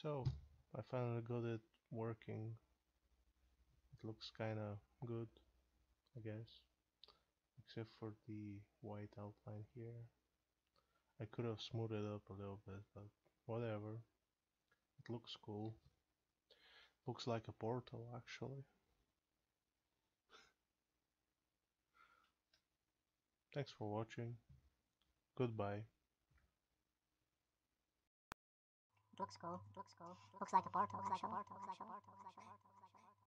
So, I finally got it working. It looks kinda good, I guess. Except for the white outline here. I could have smoothed it up a little bit, but whatever. It looks cool. Looks like a portal actually. Thanks for watching. Goodbye. Looks cool. Looks cool. Looks like a portal. Looks like a portal. Looks like a portal.